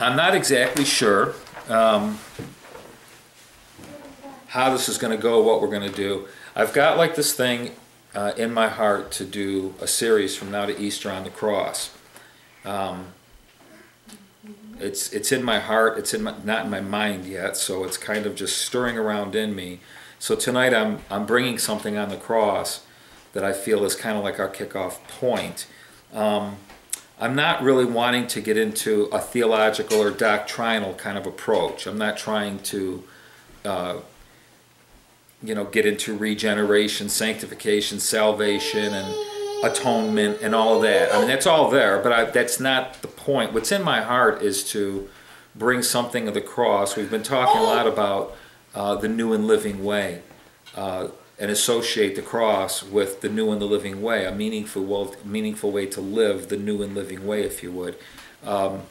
I'm not exactly sure um, how this is going to go, what we're going to do. I've got like this thing uh, in my heart to do a series from now to Easter on the cross. Um, it's it's in my heart. It's in my, not in my mind yet, so it's kind of just stirring around in me. So tonight I'm I'm bringing something on the cross that I feel is kind of like our kickoff point. Um, I'm not really wanting to get into a theological or doctrinal kind of approach. I'm not trying to, uh, you know, get into regeneration, sanctification, salvation, and atonement, and all of that. I mean, that's all there, but I, that's not the point. What's in my heart is to bring something of the cross. We've been talking a lot about uh, the new and living way. Uh, and associate the cross with the new and the living way, a meaningful, meaningful way to live the new and living way, if you would. Um,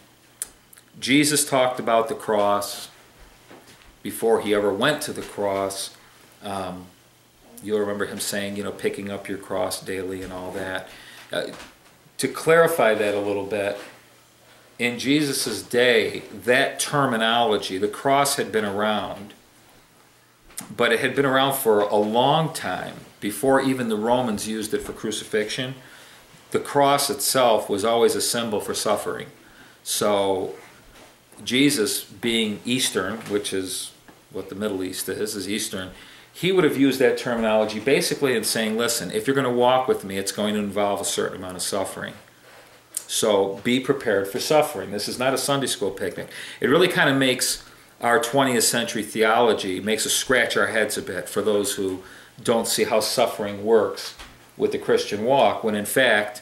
Jesus talked about the cross before he ever went to the cross. Um, you'll remember him saying, you know, picking up your cross daily and all that. Uh, to clarify that a little bit, in Jesus' day, that terminology, the cross had been around but it had been around for a long time before even the Romans used it for crucifixion. The cross itself was always a symbol for suffering. So Jesus being Eastern, which is what the Middle East is, is Eastern, he would have used that terminology basically in saying, listen, if you're going to walk with me, it's going to involve a certain amount of suffering. So be prepared for suffering. This is not a Sunday school picnic. It really kind of makes our 20th century theology makes us scratch our heads a bit for those who don't see how suffering works with the Christian walk, when in fact,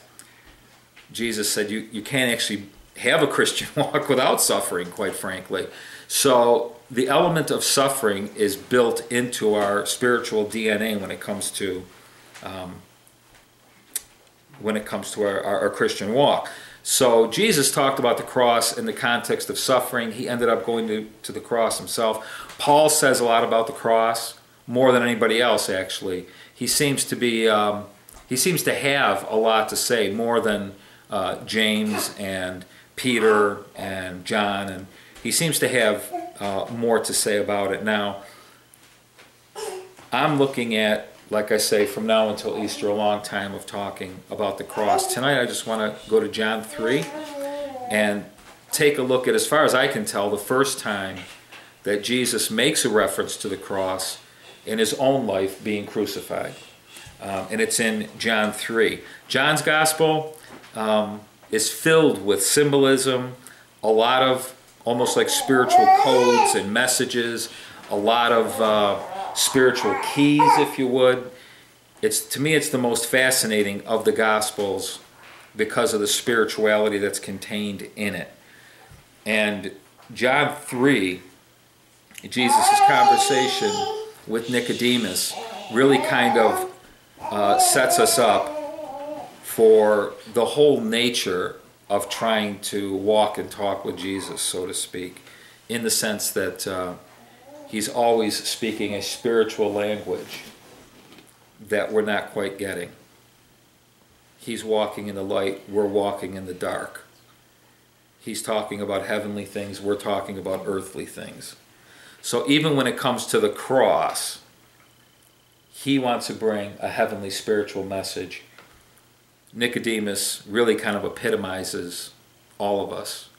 Jesus said you, you can't actually have a Christian walk without suffering, quite frankly. So the element of suffering is built into our spiritual DNA when it comes to um, when it comes to our, our, our Christian walk. So Jesus talked about the cross in the context of suffering. He ended up going to, to the cross himself. Paul says a lot about the cross, more than anybody else actually. He seems to be um, he seems to have a lot to say, more than uh, James and Peter and John, and he seems to have uh, more to say about it. Now, I'm looking at like I say, from now until Easter, a long time of talking about the cross. Tonight I just want to go to John 3 and take a look at, as far as I can tell, the first time that Jesus makes a reference to the cross in his own life being crucified. Um, and it's in John 3. John's gospel um, is filled with symbolism, a lot of almost like spiritual codes and messages, a lot of uh, spiritual keys, if you would. It's to me, it's the most fascinating of the Gospels because of the spirituality that's contained in it. And John 3, Jesus' conversation with Nicodemus really kind of uh, sets us up for the whole nature of trying to walk and talk with Jesus, so to speak, in the sense that uh, he's always speaking a spiritual language that we're not quite getting. He's walking in the light, we're walking in the dark. He's talking about heavenly things, we're talking about earthly things. So even when it comes to the cross, he wants to bring a heavenly spiritual message. Nicodemus really kind of epitomizes all of us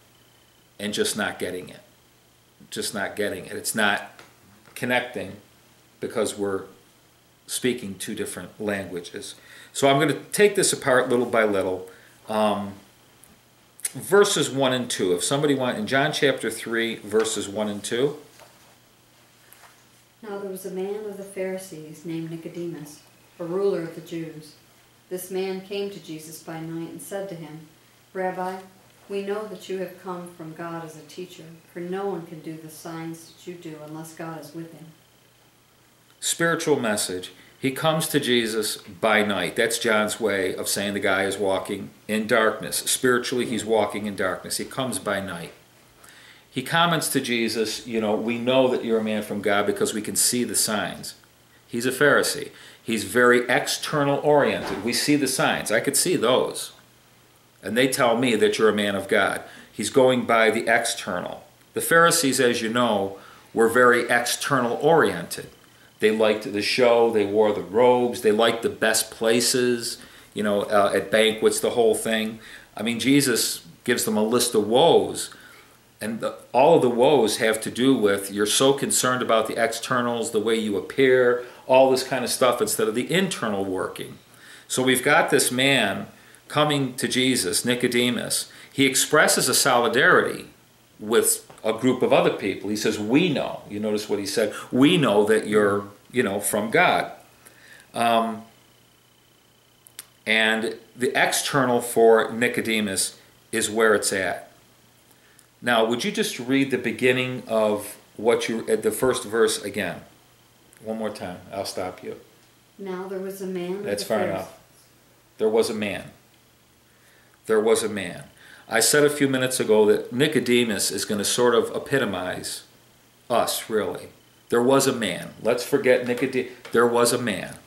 and just not getting it. Just not getting it. It's not connecting because we're speaking two different languages. So I'm going to take this apart little by little. Um, verses 1 and 2. If somebody wants, in John chapter 3, verses 1 and 2. Now there was a man of the Pharisees named Nicodemus, a ruler of the Jews. This man came to Jesus by night and said to him, Rabbi, we know that you have come from God as a teacher, for no one can do the signs that you do unless God is with him. Spiritual message. He comes to Jesus by night. That's John's way of saying the guy is walking in darkness. Spiritually, he's walking in darkness. He comes by night. He comments to Jesus, You know, we know that you're a man from God because we can see the signs. He's a Pharisee. He's very external oriented. We see the signs. I could see those. And they tell me that you're a man of God. He's going by the external. The Pharisees, as you know, were very external oriented. They liked the show, they wore the robes, they liked the best places, you know, uh, at banquets, the whole thing. I mean, Jesus gives them a list of woes. And the, all of the woes have to do with you're so concerned about the externals, the way you appear, all this kind of stuff, instead of the internal working. So we've got this man coming to Jesus, Nicodemus. He expresses a solidarity with a group of other people. He says, We know. You notice what he said? We know that you're, you know, from God. Um, and the external for Nicodemus is where it's at. Now, would you just read the beginning of what you, at the first verse again? One more time. I'll stop you. Now there was a man. That's far enough. There was a man. There was a man. I said a few minutes ago that Nicodemus is going to sort of epitomize us, really. There was a man. Let's forget Nicodemus. There was a man.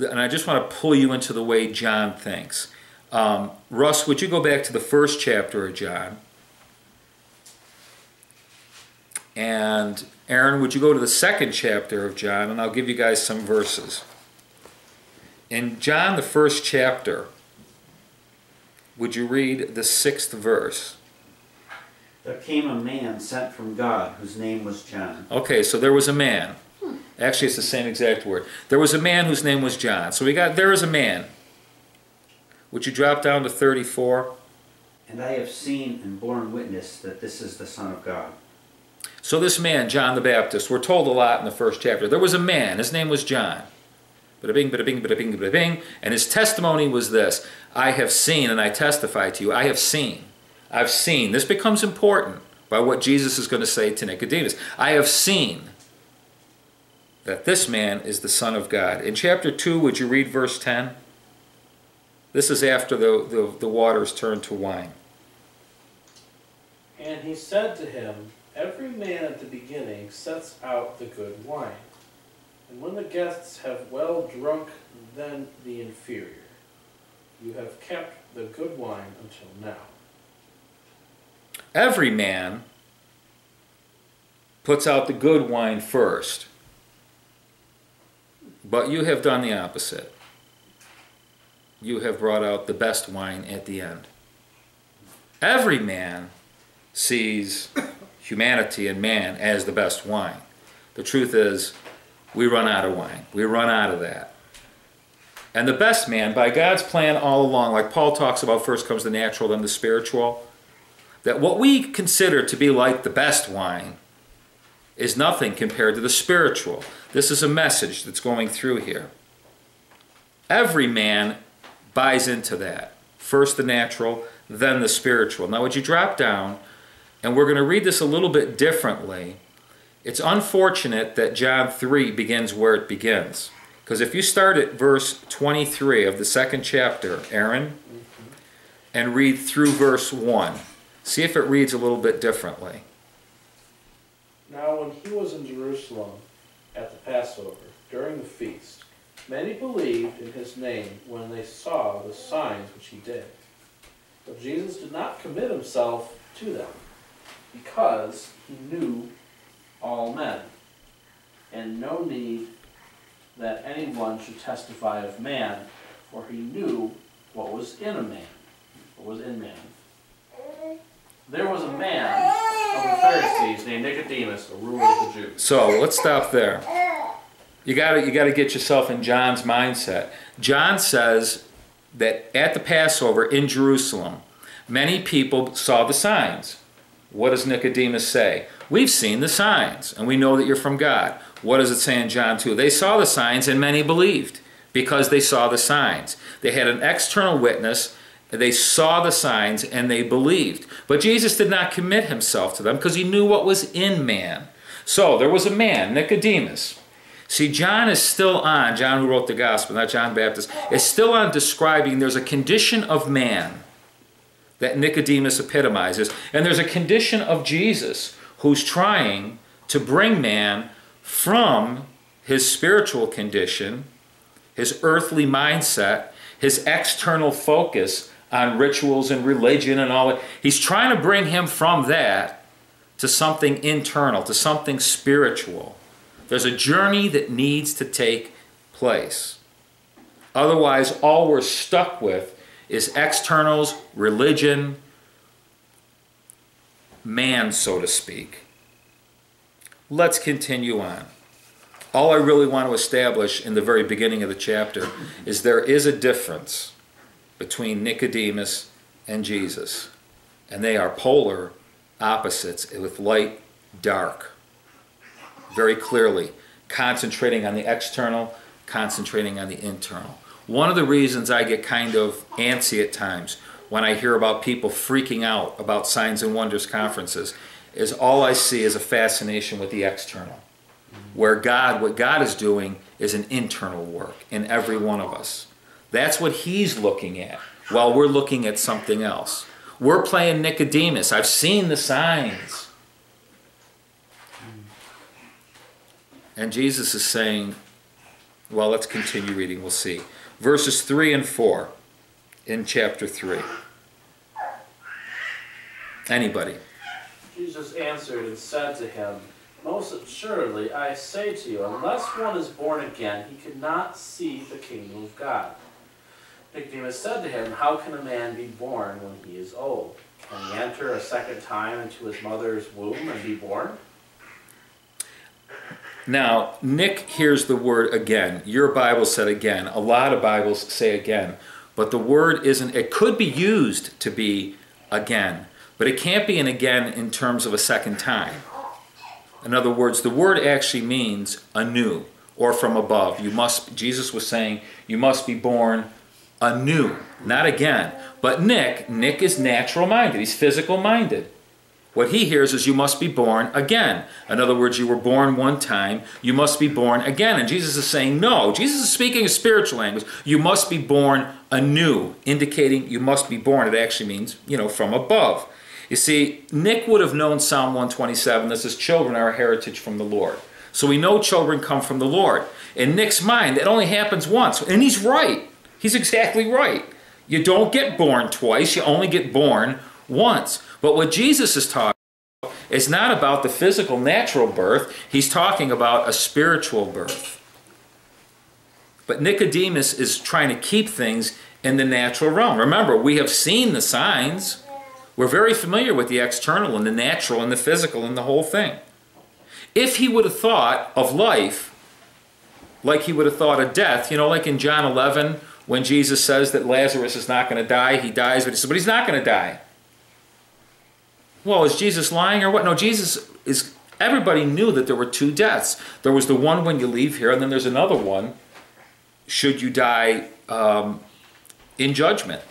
And I just want to pull you into the way John thinks. Um, Russ, would you go back to the first chapter of John? And Aaron, would you go to the second chapter of John? And I'll give you guys some verses. In John, the first chapter, would you read the sixth verse? There came a man sent from God whose name was John. Okay, so there was a man. Actually, it's the same exact word. There was a man whose name was John. So we got there is a man. Would you drop down to 34? And I have seen and borne witness that this is the Son of God. So this man, John the Baptist, we're told a lot in the first chapter. There was a man, his name was John. Bada bing, bada bing, bada bing, bada bing. And his testimony was this I have seen and I testify to you. I have seen. I've seen. This becomes important by what Jesus is going to say to Nicodemus. I have seen that this man is the Son of God. In chapter 2, would you read verse 10? This is after the, the, the waters turned to wine. And he said to him, Every man at the beginning sets out the good wine, when the guests have well drunk, then the inferior. You have kept the good wine until now. Every man puts out the good wine first, but you have done the opposite. You have brought out the best wine at the end. Every man sees humanity and man as the best wine. The truth is, we run out of wine. We run out of that. And the best man, by God's plan all along, like Paul talks about, first comes the natural, then the spiritual, that what we consider to be like the best wine is nothing compared to the spiritual. This is a message that's going through here. Every man buys into that. First the natural, then the spiritual. Now, would you drop down, and we're going to read this a little bit differently. It's unfortunate that John 3 begins where it begins. Because if you start at verse 23 of the second chapter, Aaron, and read through verse 1, see if it reads a little bit differently. Now, when he was in Jerusalem at the Passover, during the feast, many believed in his name when they saw the signs which he did. But Jesus did not commit himself to them, because he knew all men, and no need that anyone should testify of man, for he knew what was in a man, what was in man. There was a man of the Pharisees named Nicodemus, a ruler of the Jews. So let's stop there. You got to you got to get yourself in John's mindset. John says that at the Passover in Jerusalem, many people saw the signs. What does Nicodemus say? We've seen the signs, and we know that you're from God. What does it say in John 2? They saw the signs, and many believed because they saw the signs. They had an external witness, they saw the signs, and they believed. But Jesus did not commit himself to them because he knew what was in man. So there was a man, Nicodemus. See, John is still on, John who wrote the gospel, not John Baptist, is still on describing there's a condition of man that Nicodemus epitomizes, and there's a condition of Jesus who's trying to bring man from his spiritual condition, his earthly mindset, his external focus on rituals and religion and all that. He's trying to bring him from that to something internal, to something spiritual. There's a journey that needs to take place. Otherwise, all we're stuck with is externals, religion, man, so to speak. Let's continue on. All I really want to establish in the very beginning of the chapter is there is a difference between Nicodemus and Jesus, and they are polar opposites with light, dark, very clearly, concentrating on the external, concentrating on the internal. One of the reasons I get kind of antsy at times when I hear about people freaking out about signs and wonders conferences is all I see is a fascination with the external. Where God, what God is doing is an internal work in every one of us. That's what He's looking at while we're looking at something else. We're playing Nicodemus. I've seen the signs. And Jesus is saying, well, let's continue reading, we'll see. Verses 3 and 4 in chapter 3. Anybody? Jesus answered and said to him, Most assuredly I say to you, unless one is born again, he cannot see the kingdom of God. Nicodemus said to him, How can a man be born when he is old? Can he enter a second time into his mother's womb and be born? Now, Nick hears the word again. Your Bible said again. A lot of Bibles say again. But the word isn't, it could be used to be again, but it can't be an again in terms of a second time. In other words, the word actually means anew or from above. You must, Jesus was saying, you must be born anew, not again. But Nick, Nick is natural minded, he's physical minded. What he hears is you must be born again. In other words, you were born one time, you must be born again. And Jesus is saying, no. Jesus is speaking a spiritual language. You must be born anew, indicating you must be born. It actually means, you know, from above. You see, Nick would have known Psalm 127 that says, Children are a heritage from the Lord. So we know children come from the Lord. In Nick's mind, it only happens once. And he's right. He's exactly right. You don't get born twice, you only get born once. But what Jesus is talking about is not about the physical, natural birth, he's talking about a spiritual birth. But Nicodemus is trying to keep things in the natural realm. Remember, we have seen the signs. We're very familiar with the external and the natural and the physical and the whole thing. If he would have thought of life like he would have thought of death, you know, like in John 11, when Jesus says that Lazarus is not going to die, he dies, but he says, but he's not going to die. Well, is Jesus lying or what? No, Jesus is. Everybody knew that there were two deaths. There was the one when you leave here, and then there's another one. Should you die um, in judgment?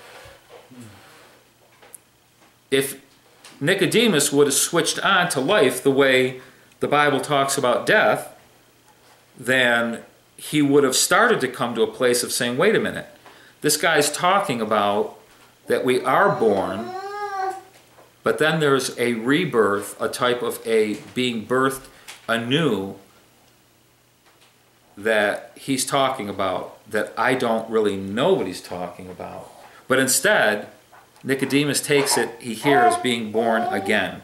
If Nicodemus would have switched on to life the way the Bible talks about death, then he would have started to come to a place of saying, wait a minute, this guy's talking about that we are born but then there's a rebirth, a type of a being birthed anew that he's talking about that I don't really know what he's talking about. But instead, Nicodemus takes it, he hears being born again,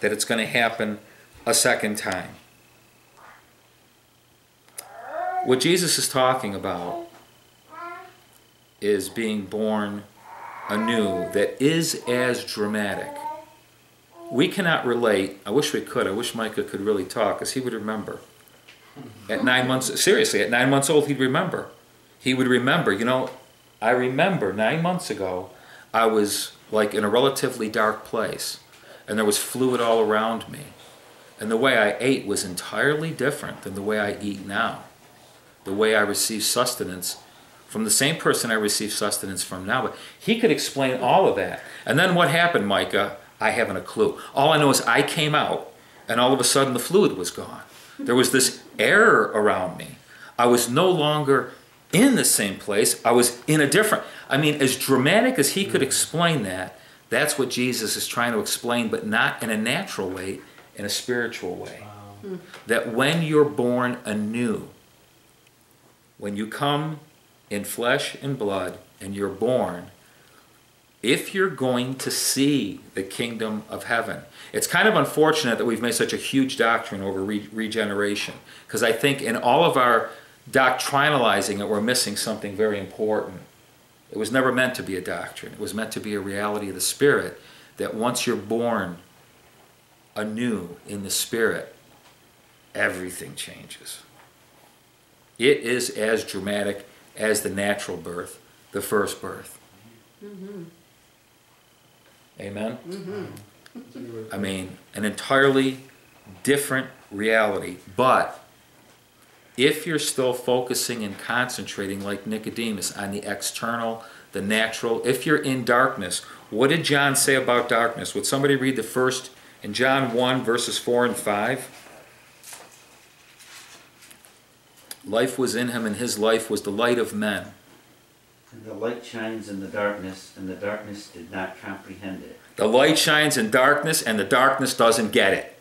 that it's going to happen a second time. What Jesus is talking about is being born anew that is as dramatic. We cannot relate. I wish we could. I wish Micah could really talk because he would remember. At nine months, seriously, at nine months old, he'd remember. He would remember, you know, I remember nine months ago, I was like in a relatively dark place and there was fluid all around me. And the way I ate was entirely different than the way I eat now. The way I receive sustenance from the same person I receive sustenance from now. But he could explain all of that. And then what happened, Micah? I haven't a clue. All I know is I came out, and all of a sudden the fluid was gone. There was this air around me. I was no longer in the same place. I was in a different. I mean, as dramatic as he could mm. explain that, that's what Jesus is trying to explain, but not in a natural way, in a spiritual way. Wow. Hmm. That when you're born anew, when you come in flesh and blood and you're born, if you're going to see the kingdom of heaven. It's kind of unfortunate that we've made such a huge doctrine over re- regeneration, because I think in all of our doctrinalizing it, we're missing something very important. It was never meant to be a doctrine, it was meant to be a reality of the Spirit that once you're born anew in the Spirit, everything changes. It is as dramatic as the natural birth, the first birth. Mm-hmm. Amen? Mm-hmm. I mean, an entirely different reality. But if you're still focusing and concentrating, like Nicodemus, on the external, the natural, if you're in darkness, what did John say about darkness? Would somebody read the first in John 1, verses 4 and 5? Life was in him, and his life was the light of men. And the light shines in the darkness, and the darkness did not comprehend it. The light shines in darkness, and the darkness doesn't get it.